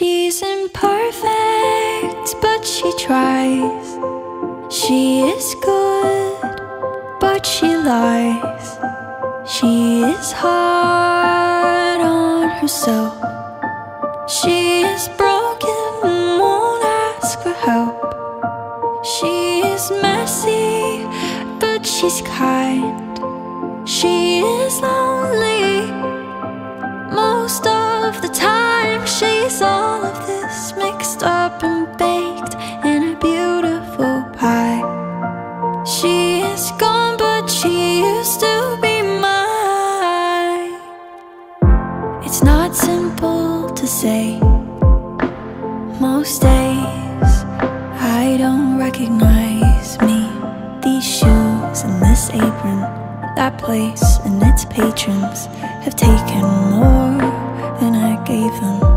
She's imperfect, but she tries. She is good, but she lies. She is hard on herself. She is broken, and won't ask for help. She is messy, but she's kind. She is lonely the time. She's all of this mixed up and baked in a beautiful pie. She is gone, but she used to be mine. It's not simple to say. Most days I don't recognize me. These shoes and this apron, that place and its patrons have taken more I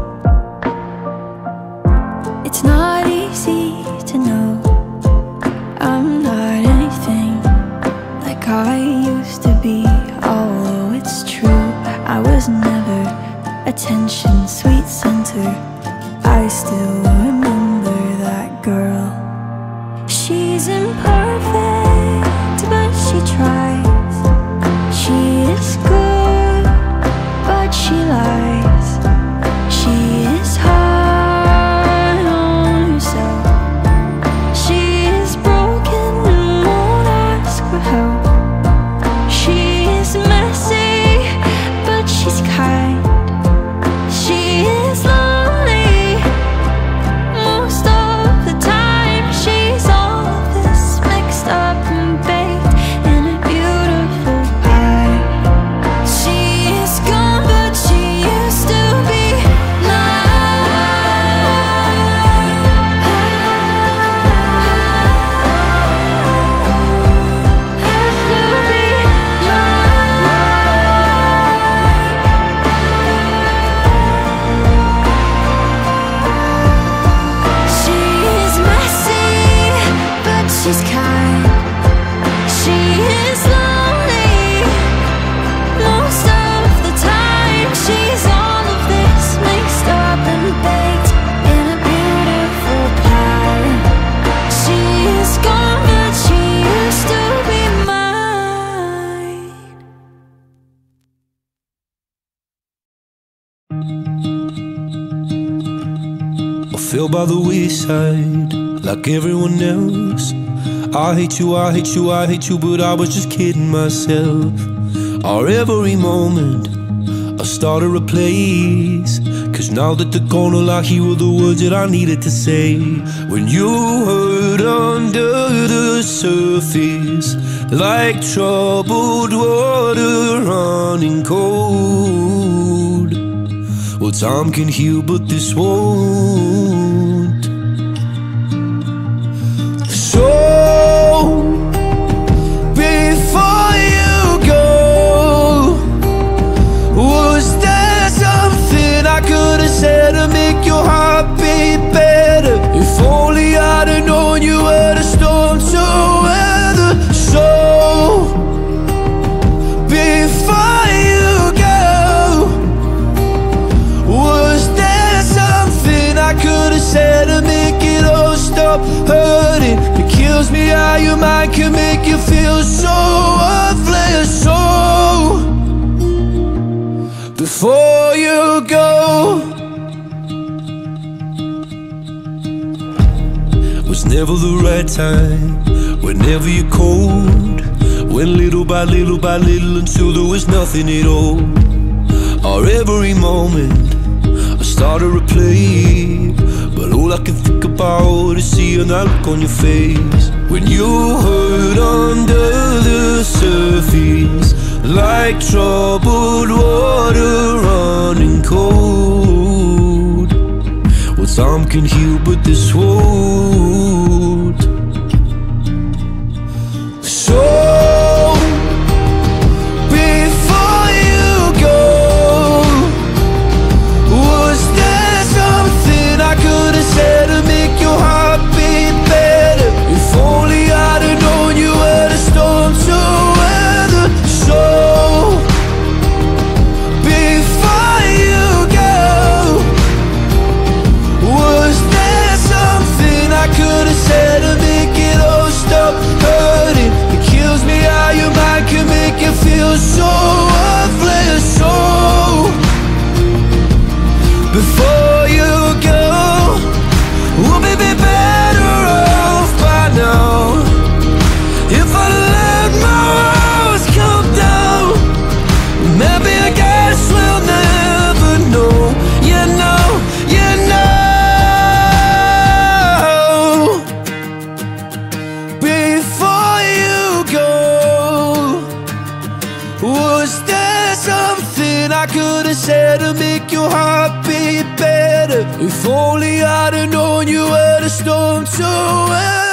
like everyone else. I hate you, I hate you, I hate you, but I was just kidding myself. Our every moment, I started a place. Cause now that gone, all I hear were the words that I needed to say. When you hurt under the surface, like troubled water running cold. Well, time can heal, but this won't. Could to make your heart beat better? If only I'd have known you were the storm to weather. So, before you go. Was there something I could have said to make it all stop hurting? It kills me how your mind can make you feel so worthless. So before you go, never the right time. Whenever you're cold, went little by little by little until there was nothing at all. Our every moment I started to play But all I can think about is seeing that look on your face When you hurt under the surface Like troubled water running cold Time can heal, but this won't storm to weather.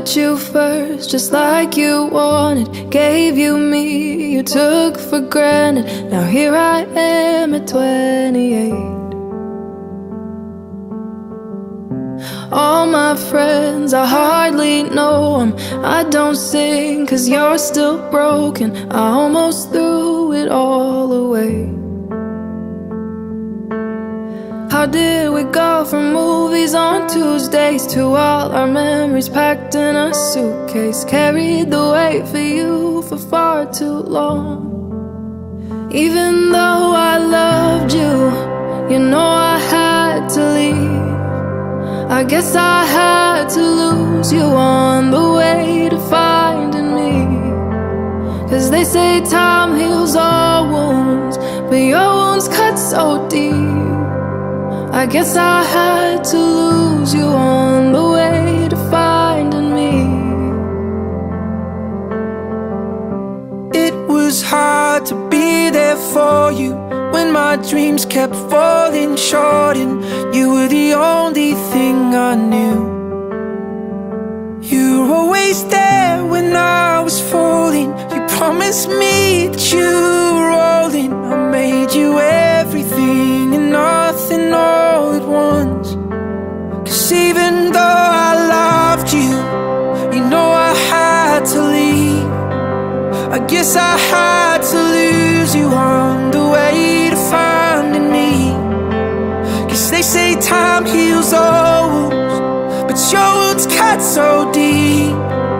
Put you first, just like you wanted. Gave you me, you took for granted. Now here I am at 28. All my friends, I hardly know them. I don't sing, cause you're still broken. I almost threw it all away. How did we go from movies on Tuesdays to all our memories packed in a suitcase? Carried the weight for you for far too long. Even though I loved you, you know I had to leave. I guess I had to lose you on the way to finding me. Cause they say time heals all wounds, but your wounds cut so deep. I guess I had to lose you on the way to finding me. It was hard to be there for you when my dreams kept falling short, and you were the only thing I knew. You were always there when I was falling. You promised me that you were all in. I made you everything and nothing all at once. Cause even though I loved you, you know I had to leave. I guess I had to lose you on the way to finding me. Cause they say time heals all wounds, but your wounds cut so deep.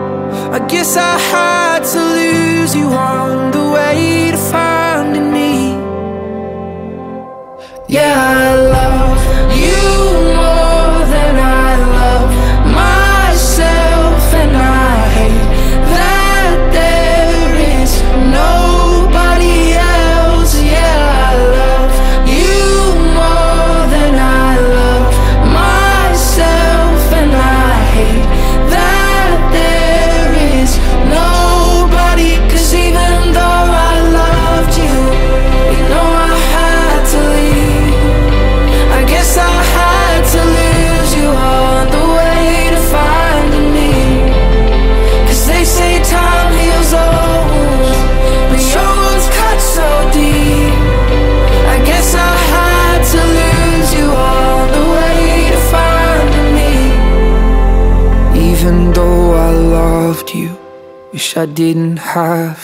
I guess I had to lose you on the way to finding me. Yeah, I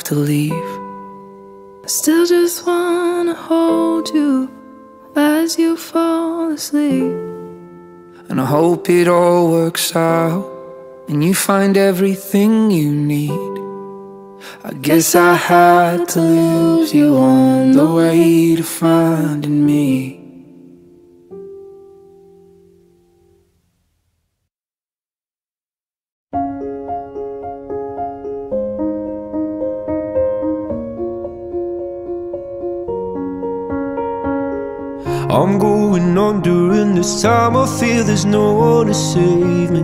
to leave. I still just wanna hold you as you fall asleep. And I hope it all works out and you find everything you need. I guess I had to lose you on the way to finding me. I'm going on during this time. I feel there's no one to save me.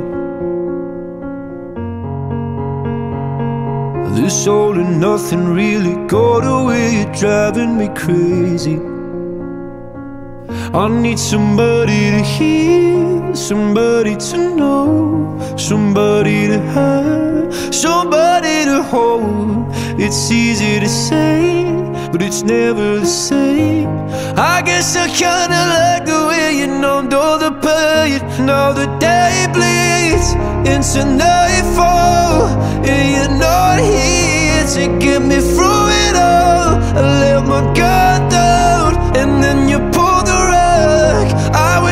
This all and nothing really got away, you're driving me crazy. I need somebody to hear, somebody to know, somebody to have, somebody to hold. It's easy to say, but it's never the same. I guess I kinda like the way you numbed all the pain. Now the day bleeds into nightfall, and you're not here to get me through it all. I let my guard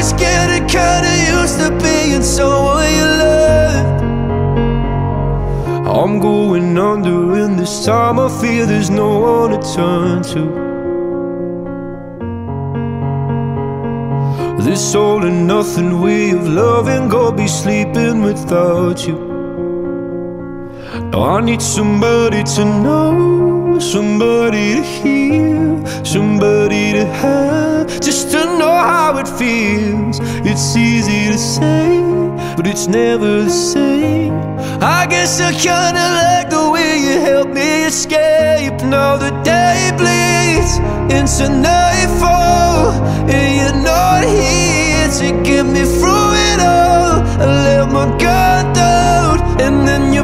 Was getting kinda used to being someone you loved. I'm going under, and this time I feel there's no one to turn to. This all and nothing way of loving, go be sleeping without you. Now I need somebody to know, somebody to hear, somebody to have, just to know how it feels. It's easy to say, but it's never the same. I guess I kinda like the way you help me escape. Now the day bleeds into nightfall, and you're not here to get me through it all. I let my guard down, and then you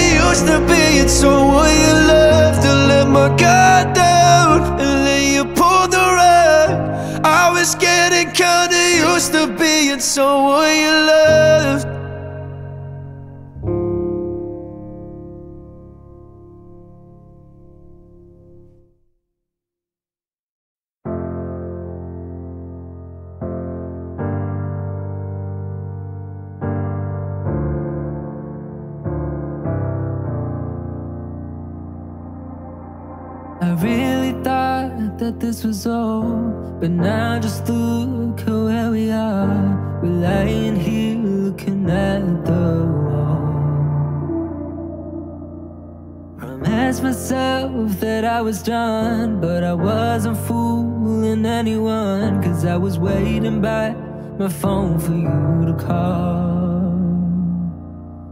used to being someone you loved. To let my guard down, and then you pulled the rug. I was getting kinda used to being someone you loved. I really thought that this was all, but now just look at where we are. We're lying here looking at the wall. Promised myself that I was done, but I wasn't fooling anyone, cause I was waiting by my phone for you to call.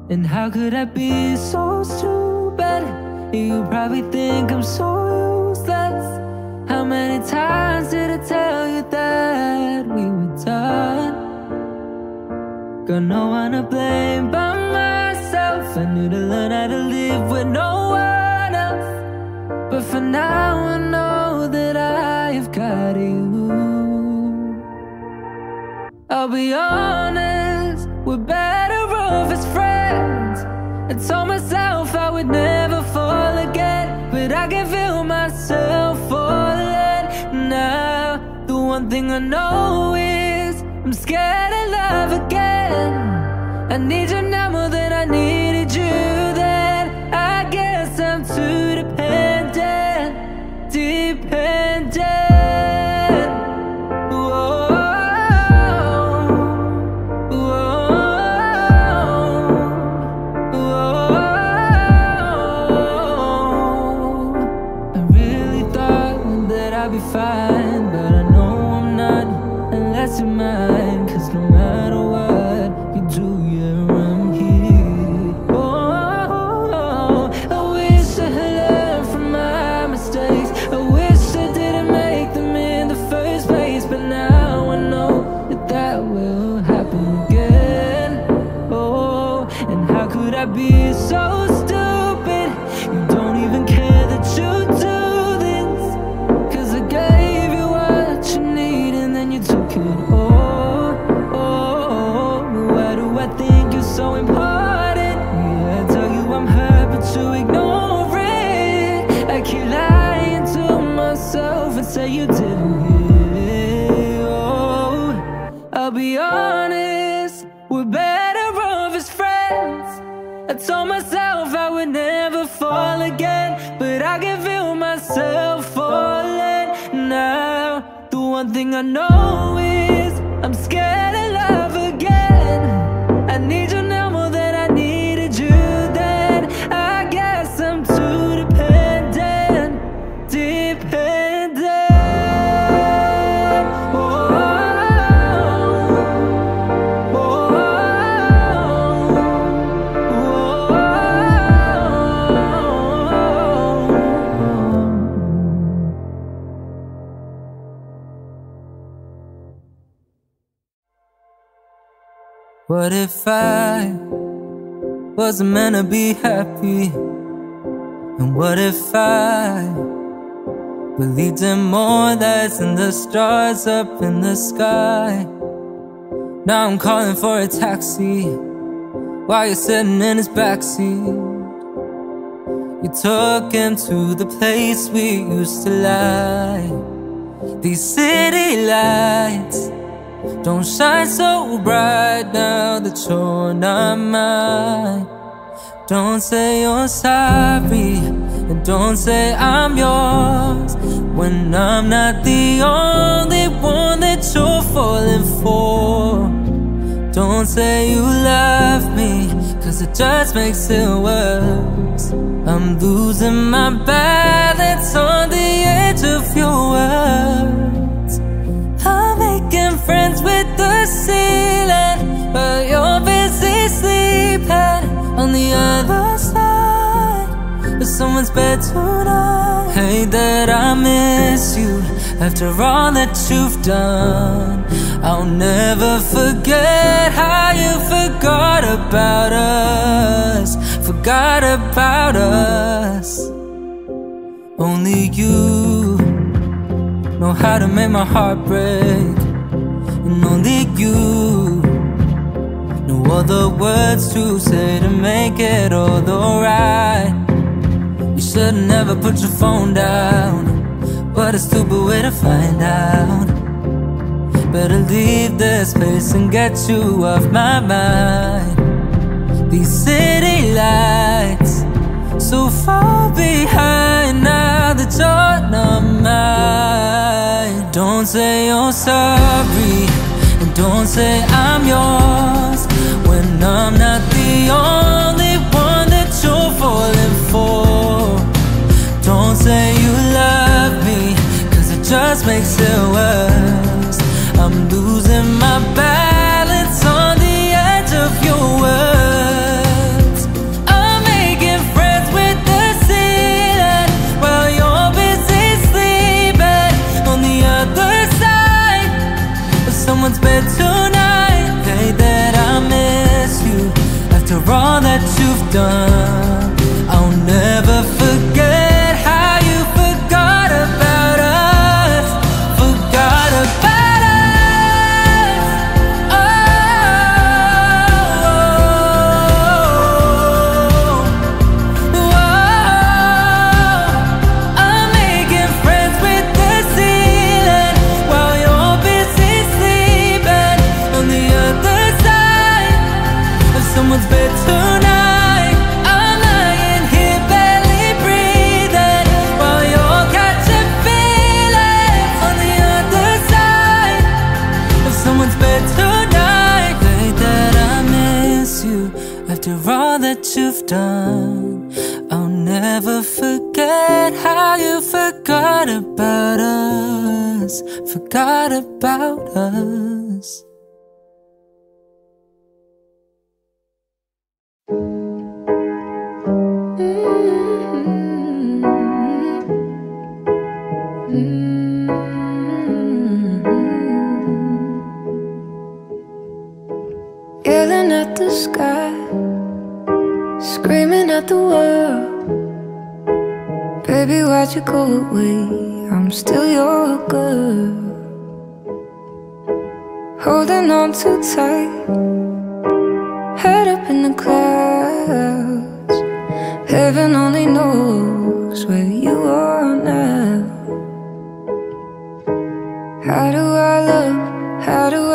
And how could I be so stupid? You probably think I'm so useless. How many times did I tell you that we were done? Got no one to blame but myself. I need to learn how to live with no one else. But for now, I know that I've got you. I'll be honest, we're better off as friends. I told myself I would never one thing I know is I'm scared of love again. I need you now more than I needed What if I wasn't meant to be happy? And what if I believed in more lights than the stars up in the sky? Now I'm calling for a taxi while you're sitting in his backseat. You took him to the place we used to lie. These city lights don't shine so bright now that you're not mine. Don't say you're sorry, and don't say I'm yours when I'm not the only one that you're falling for. Don't say you love me, cause it just makes it worse. I'm losing my balance on the edge of your words. Friends with the ceiling, but you're busy sleeping on the other side of someone's bed tonight. Hate that I miss you after all that you've done. I'll never forget how you forgot about us, forgot about us. Only you know how to make my heart break, and only you all the words to say to make it all alright. You should never put your phone down, what a stupid way to find out. Better leave this place and get you off my mind. These city lights so far behind that you're not mine. Don't say you're sorry, and don't say I'm yours when I'm not the only one that you're falling for. Don't say you love me, cause it just makes it worse. I'm losing my balance done. I'm still your girl. Holding on too tight. Head up in the clouds. Heaven only knows where you are now. How do I love? How do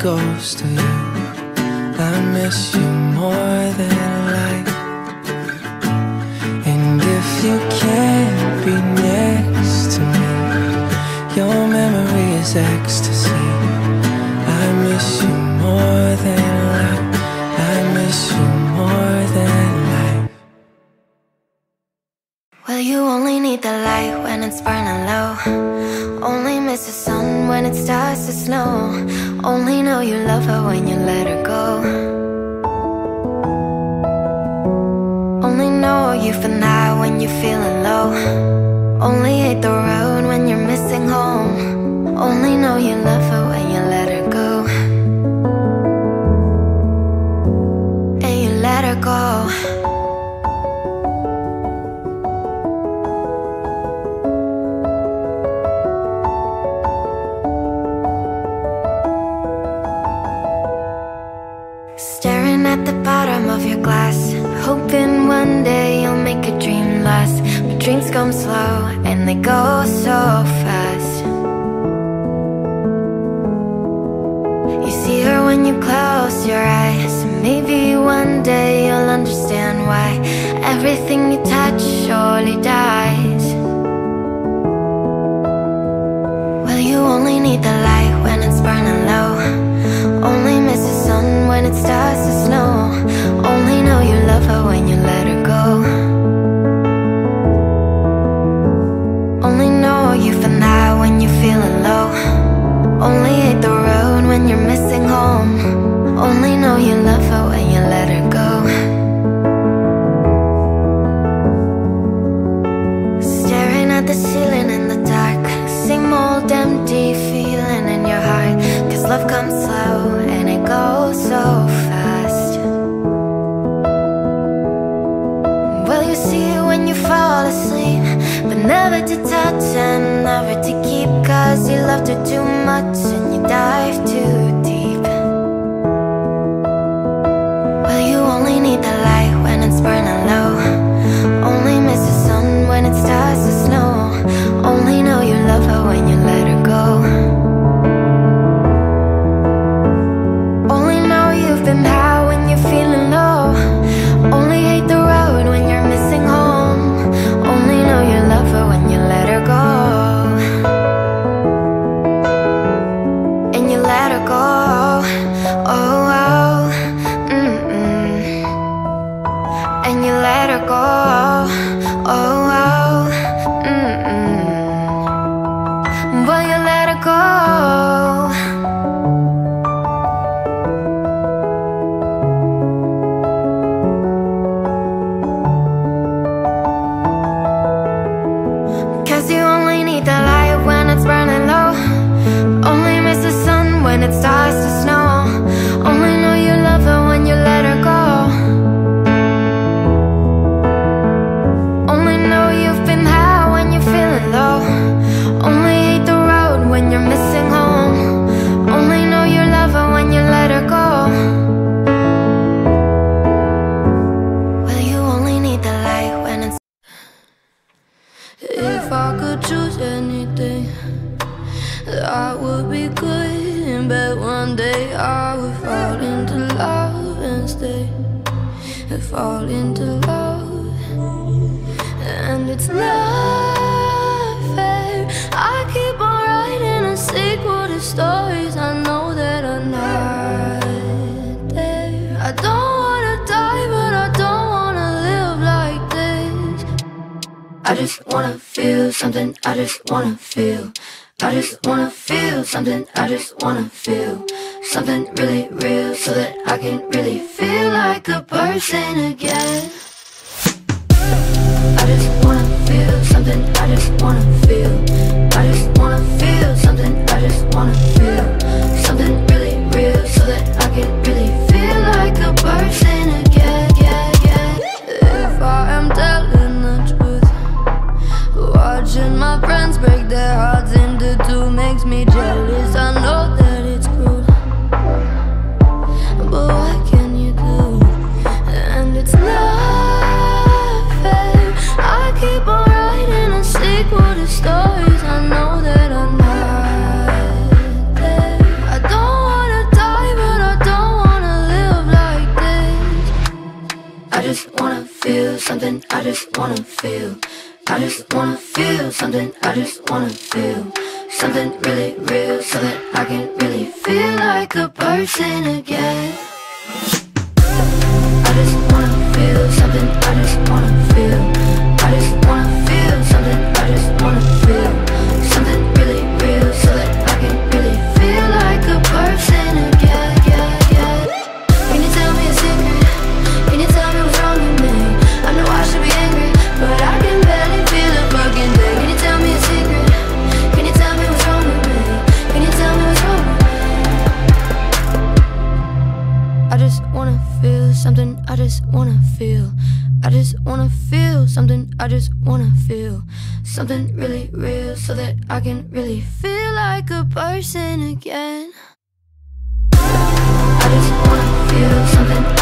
ghost of you. Too Fall into love, and it's not fair. I keep on writing a sequel to stories I know that are not there. I don't wanna die, but I don't wanna live like this. I just wanna feel something, I just wanna feel. I just wanna feel something, I just wanna feel something really real so that I can really feel like a person again. I just wanna feel something, I just wanna feel. I just wanna feel something, I just wanna feel something, I just wanna feel. I just wanna feel something, I just wanna feel something really real so that I can really feel like a person again. I just wanna feel something, I just wanna feel. I just wanna something really real so that I can really feel like a person again. I just wanna feel something,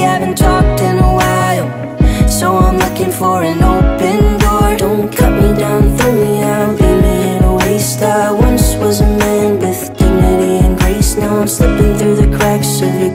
Haven't talked in a while, so I'm looking for an open door. Don't cut me down, throw me out, leave me in a waste. I once was a man with dignity and grace. Now I'm slipping through the cracks of your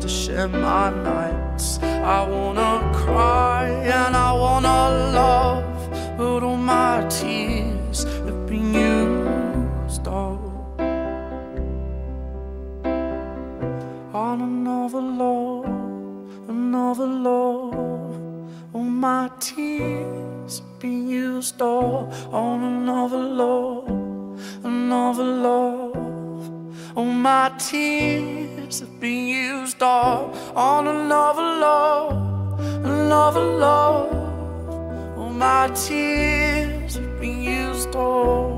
to share my nights. I wanna cry and I wanna love, but all my tears have been used up on another love, another love. All my tears have been used up on another love, another love. All my tears words have been used all on another love, another love. All my tears have been used all.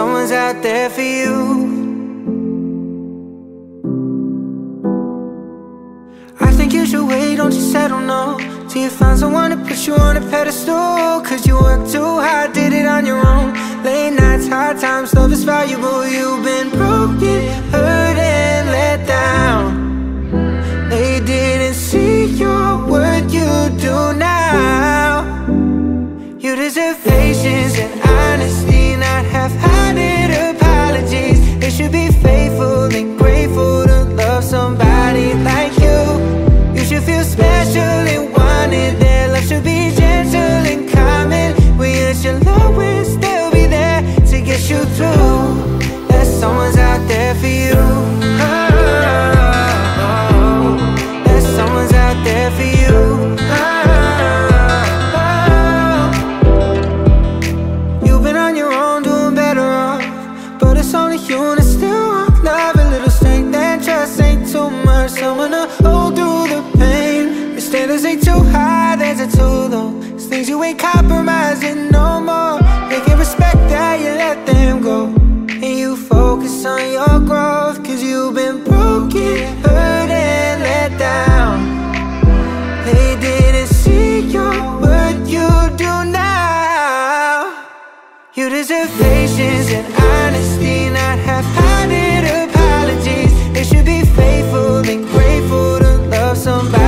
someone's out there for you. I think you should wait, don't you settle, no. Till you find someone to put you on a pedestal. Cause you work too hard, did it on your own. Late nights, hard times, love is valuable. You've been broken, hurt, and let down. They didn't see your worth, you do now. You deserve patience and honesty, not half. You deserve patience and honesty, not half-hearted apologies. They should be faithful and grateful to love somebody.